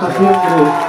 活躍